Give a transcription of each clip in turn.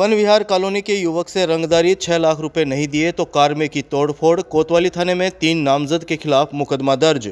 One विहार colony के युवक से रंगदारी छह लाख रुपए नहीं दिए तो कार में की तोड़फोड़, कोतवाली थाने में तीन नामजद के खिलाफ मुकदमा दर्ज।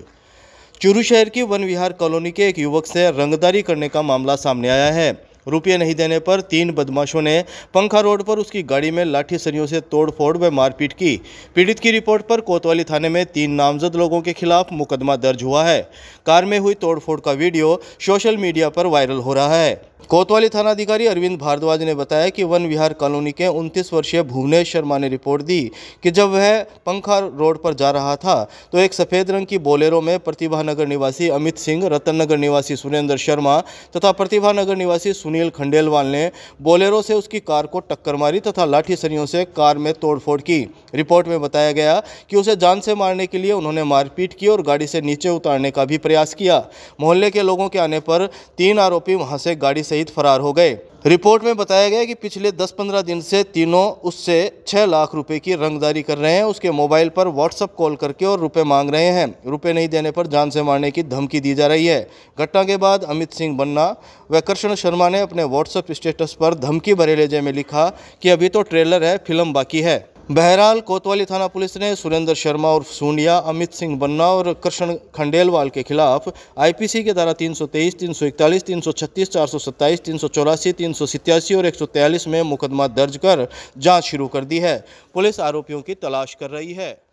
चूरू शहर की वन विहार कॉलोनी के एक युवक से रंगदारी करने का मामला सामने आया है। रुपये नहीं देने पर तीन बदमाशों ने पंखा रोड पर उसकी गाड़ी में लाठी सरियों से तोड़फोड़ व मारपीट की। पीड़ित की रिपोर्ट पर कोतवाली थाने में तीन नामजद लोगों के खिलाफ मुकदमा दर्ज हुआ है। कार में हुई तोड़फोड़ का वीडियो सोशल मीडिया पर वायरल हो रहा है। कोतवाली थानाधिकारी अरविंद भारद्वाज ने बताया कि वन विहार कॉलोनी के 29 वर्षीय भुवनेश शर्मा ने रिपोर्ट दी कि जब वह पंखा रोड पर जा रहा था तो एक सफ़ेद रंग की बोलेरो में प्रतिभा नगर निवासी अमित सिंह, रतन नगर निवासी सुरेंद्र शर्मा तथा प्रतिभा नगर निवासी सुनील खंडेलवाल ने बोलेरो से उसकी कार को टक्कर मारी तथा लाठी सरियों से कार में तोड़फोड़ की। रिपोर्ट में बताया गया कि उसे जान से मारने के लिए उन्होंने मारपीट की और गाड़ी से नीचे उतारने का भी प्रयास किया। मोहल्ले के लोगों के आने पर तीन आरोपी वहाँ से गाड़ी सहित फरार हो गए। रिपोर्ट में बताया गया कि पिछले 10-15 दिन से तीनों उससे 6 लाख रुपए की रंगदारी कर रहे हैं। उसके मोबाइल पर व्हाट्सअप कॉल करके और रुपए मांग रहे हैं। रुपए नहीं देने पर जान से मारने की धमकी दी जा रही है। घटना के बाद अमित सिंह बन्ना व कृष्ण शर्मा ने अपने व्हाट्सएप स्टेटस पर धमकी भरे लेजे में लिखा कि अभी तो ट्रेलर है, फ़िल्म बाकी है। बहरहाल कोतवाली थाना पुलिस ने सुरेंद्र शर्मा और सोनिया अमित सिंह बन्ना और कृष्ण खंडेलवाल के खिलाफ आईपीसी के धारा 323, 341, 336, 427, 384, 387 और 143 में मुकदमा दर्ज कर जाँच शुरू कर दी है। पुलिस आरोपियों की तलाश कर रही है।